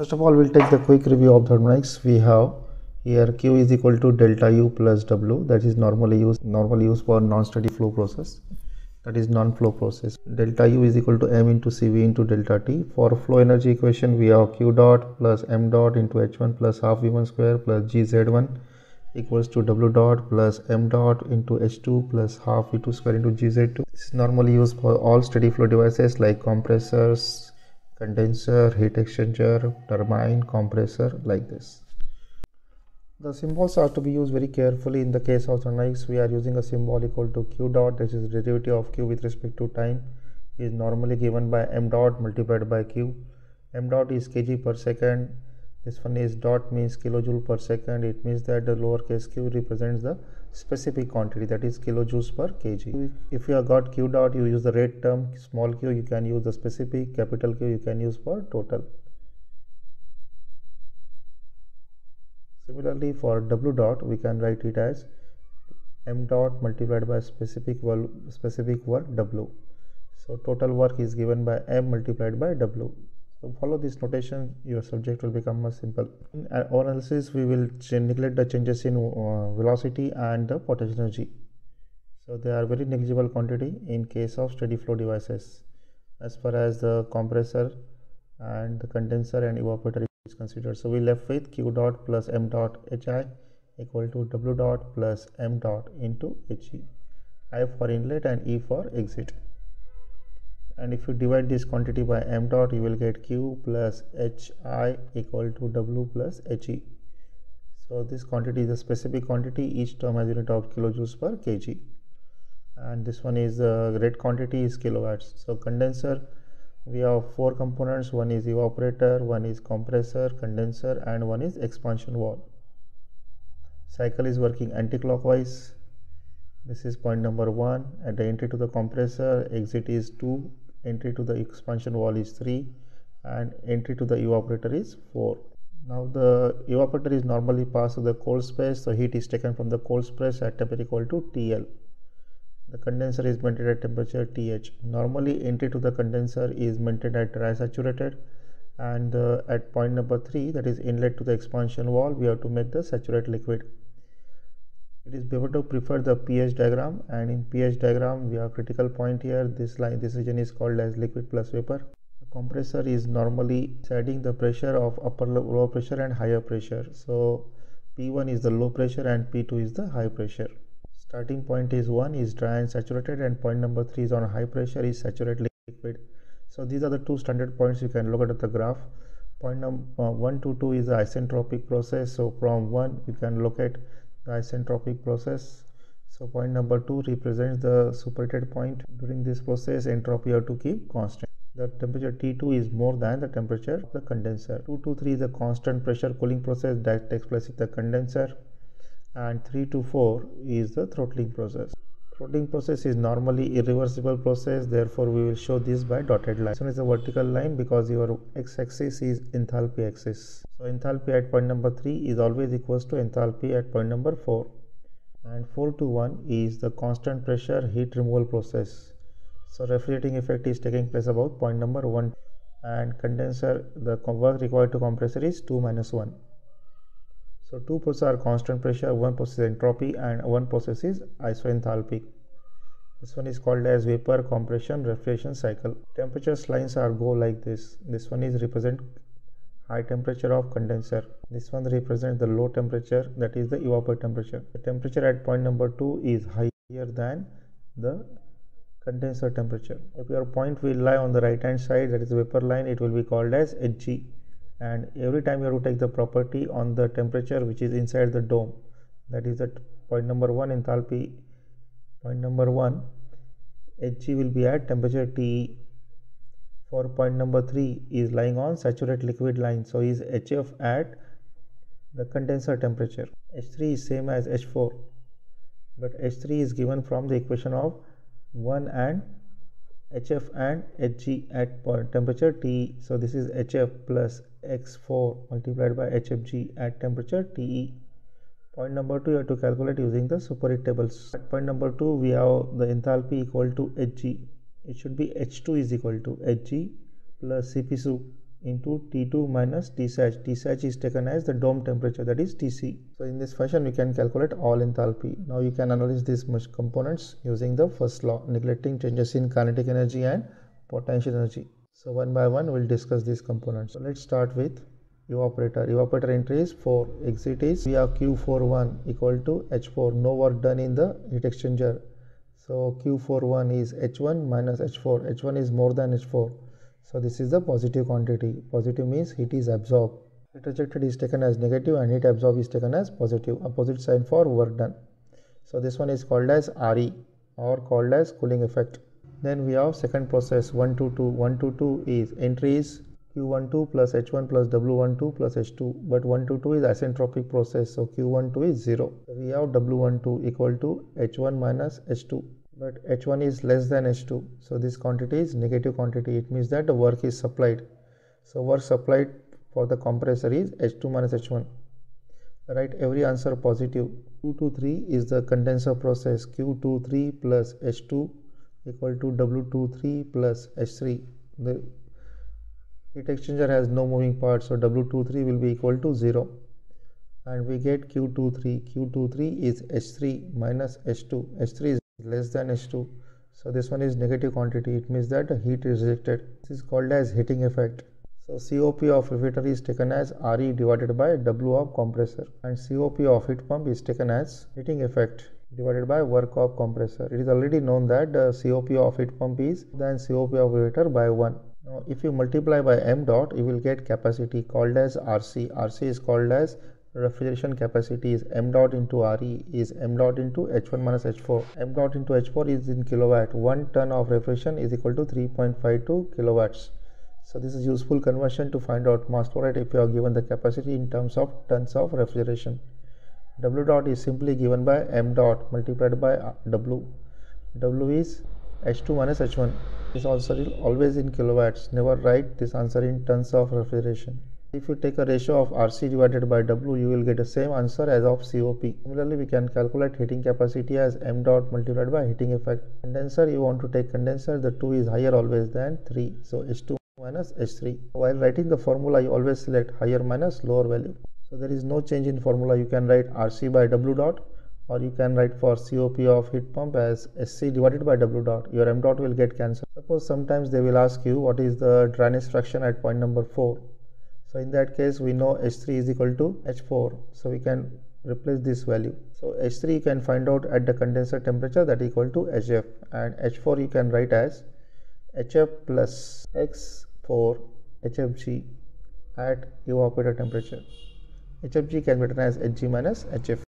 First of all, we'll take the quick review of thermodynamics. We have here Q is equal to delta U plus W that is normally used normally used for non-steady flow process that is non-flow process. Delta U is equal to M into CV into delta T. For flow energy equation we have Q dot plus M dot into H1 plus half V1 square plus GZ1 equals to W dot plus M dot into H2 plus half V2 square into GZ2. This is normally used for all steady flow devices like compressors, condenser, heat exchanger, turbine, compressor like this. The symbols are to be used very carefully. In the case of thermodynamics, we are using a symbol equal to q dot, that is derivative of q with respect to time, is normally given by m dot multiplied by q. m dot is kg per second. This one is dot means kilojoule per second. It means that the lowercase q represents the specific quantity that is kilojoules per kg. If you have got q dot, you use the rate term. Small q, you can use the specific. Capital Q, you can use for total. Similarly, for W dot, we can write it as m dot multiplied by specific specific work W. So total work is given by m multiplied by W. So follow this notation, your subject will become more simple. In our analysis, we will neglect the changes in uh, velocity and the potential energy. So they are very negligible quantity in case of steady flow devices. As far as the compressor and the condenser and evaporator is considered. So we left with q dot plus m dot hi equal to w dot plus m dot into he. I for inlet and e for exit. And if you divide this quantity by m dot, you will get q plus hi equal to w plus he. So this quantity is a specific quantity. Each term has unit of kilojoules per kg. And this one is the uh, rate quantity is kilowatts. So condenser we have four components one is evaporator one is compressor condenser and one is expansion valve cycle is working anti-clockwise this is point number one at the entry to the compressor exit is 2 entry to the expansion valve is 3 and entry to the evaporator is 4 now the evaporator is normally passed to the cold space so heat is taken from the cold space at temperature equal to TL the condenser is maintained at temperature TH. Normally entry to the condenser is maintained at dry saturated and uh, at point number 3 that is inlet to the expansion valve we have to make the saturated liquid. It is better to prefer the pH diagram and in pH diagram we have critical point here. This line this region is called as liquid plus vapor. The compressor is normally setting the pressure of upper lower pressure and higher pressure. So P1 is the low pressure and P2 is the high pressure. Starting point is 1 is dry and saturated and point number 3 is on high pressure is saturated liquid. So these are the two standard points. You can look at the graph. Point number uh, 1 to 2 is the isentropic process. So from 1 you can locate the isentropic process. So point number 2 represents the superheated point. During this process entropy have to keep constant. The temperature T2 is more than the temperature of the condenser. 2 to 3 is a constant pressure cooling process that takes place in the condenser. And 3 to 4 is the throttling process throttling process is normally irreversible process therefore we will show this by dotted line. This one is a vertical line because your x-axis is enthalpy axis. So enthalpy at point number 3 is always equals to enthalpy at point number 4 and 4 to 1 is the constant pressure heat removal process. So refrigerating effect is taking place about point number 1 and condenser the work required to compressor is 2 minus 1 so two processes are constant pressure, one process is entropy and one process is isoenthalpic. This one is called as vapor compression refrigeration cycle. Temperature lines are go like this. This one is represent high temperature of condenser. This one represents the low temperature that is the evaporator temperature. The temperature at point number 2 is higher than the condenser temperature. If your point will lie on the right hand side that is vapor line it will be called as HG and every time you have to take the property on the temperature which is inside the dome that is at point number 1 enthalpy point number 1 Hg will be at temperature T. For point number 3 is lying on saturated liquid line. So is HF at the condenser temperature. H3 is same as H4 but H3 is given from the equation of 1 and HF and Hg at temperature T. So this is HF plus X4 multiplied by HFG at temperature TE. Point number 2 you have to calculate using the superheat tables. At point number 2 we have the enthalpy equal to Hg. It should be H2 is equal to Hg plus Cp soup into T2 minus Tsat. Tsat is taken as the dome temperature that is Tc. So in this fashion we can calculate all enthalpy. Now you can analyze these components using the first law neglecting changes in kinetic energy and potential energy. So one by one we'll discuss these components. So let's start with evaporator. Evaporator entry is 4. Exit is we have Q41 equal to H4. No work done in the heat exchanger. So Q41 is H1 minus H4. H1 is more than H4. So this is the positive quantity. Positive means heat is absorbed. Heat rejected is taken as negative and heat absorbed is taken as positive. Opposite sign for work done. So this one is called as RE or called as cooling effect. Then we have second process 122. 122 is entry is Q12 plus H1 plus W12 plus H2 but 122 is isentropic process so Q12 is 0. We have W12 equal to H1 minus H2 but H1 is less than H2 so this quantity is negative quantity. It means that the work is supplied. So work supplied for the compressor is H2 minus H1 write every answer positive. Q23 is the condenser process. Q23 plus H2 equal to W23 plus H3 the heat exchanger has no moving part so W23 will be equal to 0 and we get Q23 Q23 is H3 minus H2 H3 is less than H2 so this one is negative quantity it means that heat is rejected this is called as heating effect so COP of refrigerator is taken as RE divided by W of compressor and COP of heat pump is taken as heating effect divided by work of compressor. It is already known that uh, the COP of heat pump is than COP of refrigerator by 1. Now, if you multiply by m dot, you will get capacity called as RC. RC is called as refrigeration capacity is m dot into RE is m dot into H1 minus H4. m dot into H4 is in kilowatt. 1 ton of refrigeration is equal to 3.52 kilowatts. So this is useful conversion to find out mass flow rate if you are given the capacity in terms of tons of refrigeration. W dot is simply given by m dot multiplied by uh, W. W is H2 minus H1 this answer is always in kilowatts. Never write this answer in tons of refrigeration. If you take a ratio of RC divided by W, you will get the same answer as of COP. Similarly, we can calculate heating capacity as m dot multiplied by heating effect. Condenser, you want to take condenser, the 2 is higher always than 3. So H2 minus H3. While writing the formula, you always select higher minus lower value. So there is no change in formula. You can write RC by W dot or you can write for COP of heat pump as SC divided by W dot. Your M dot will get cancelled. Suppose sometimes they will ask you what is the dryness fraction at point number 4. So in that case we know H3 is equal to H4. So we can replace this value. So H3 you can find out at the condenser temperature that equal to HF and H4 you can write as HF plus X4 HFG at evaporator temperature. HFG can be written as Hg minus HF.